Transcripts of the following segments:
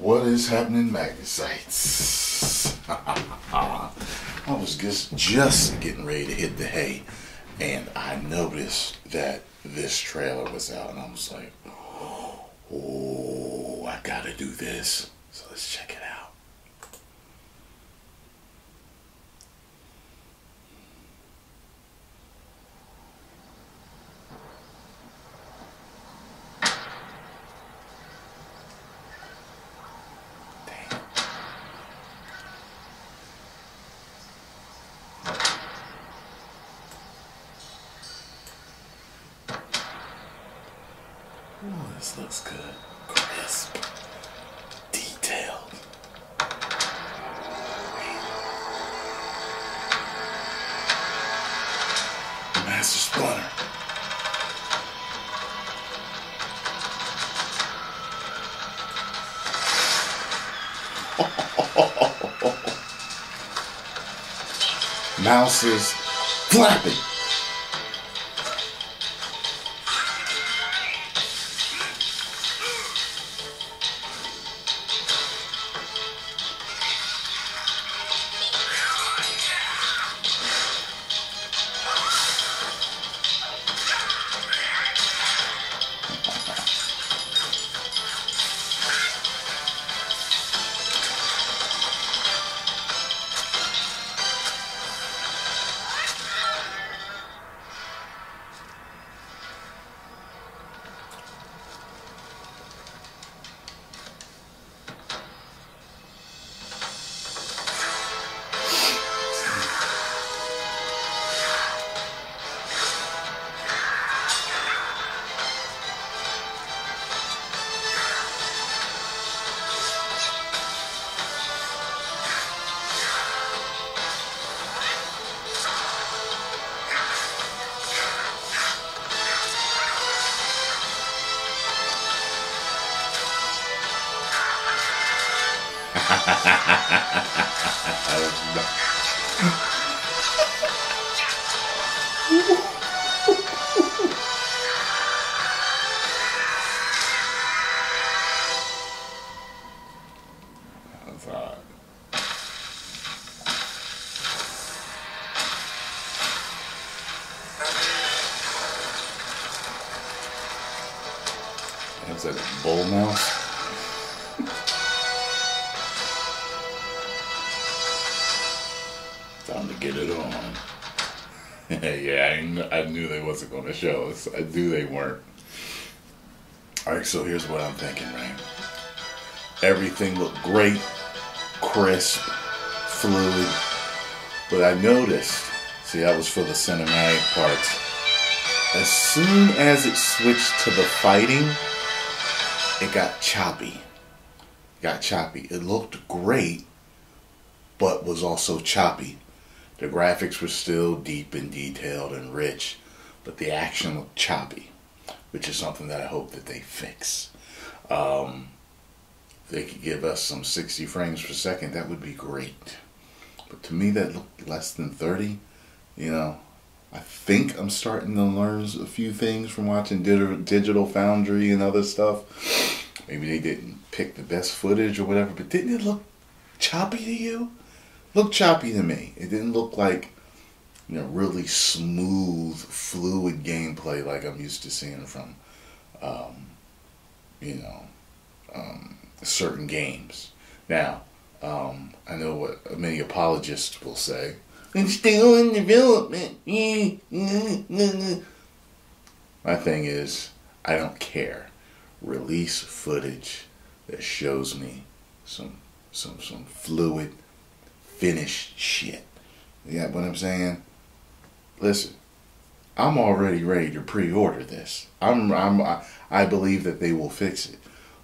What is happening, Magnusites? I was just just getting ready to hit the hay, and I noticed that this trailer was out, and I was like, "Oh, I gotta do this." So let's check it out. Dang. Oh, this looks good. Crisp. Detailed. Master Splinter. Mouse is flapping. Is that a bull mouse? Time to get it on. yeah, I, I knew they wasn't going to show us. I knew they weren't. All right, so here's what I'm thinking, right? Everything looked great, crisp, fluid. But I noticed, see, that was for the cinematic parts. As soon as it switched to the fighting, it got choppy. Got choppy. It looked great, but was also choppy. The graphics were still deep and detailed and rich, but the action looked choppy, which is something that I hope that they fix. Um, they could give us some 60 frames per second, that would be great. But to me, that looked less than 30. You know, I think I'm starting to learn a few things from watching Digital Foundry and other stuff. Maybe they didn't pick the best footage or whatever, but didn't it look choppy to you? Looked choppy to me. It didn't look like, you know, really smooth, fluid gameplay like I'm used to seeing from, um, you know, um, certain games. Now, um, I know what many apologists will say. It's still in development. My thing is, I don't care. Release footage that shows me some some some fluid, finished shit. You got what I'm saying? Listen, I'm already ready to pre-order this. I'm I'm I, I believe that they will fix it,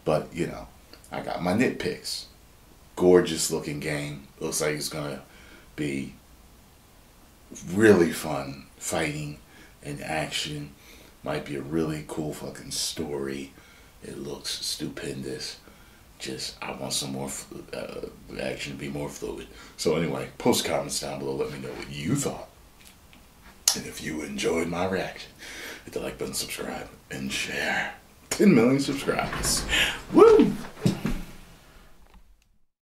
but you know, I got my nitpicks. Gorgeous looking game. Looks like it's gonna be really fun fighting and action. Might be a really cool fucking story. It looks stupendous. Just I want some more uh, action to be more fluid. So anyway, post comments down below. Let me know what you thought. And if you enjoyed my reaction, hit the like button, subscribe, and share. 10 million subscribers. Woo!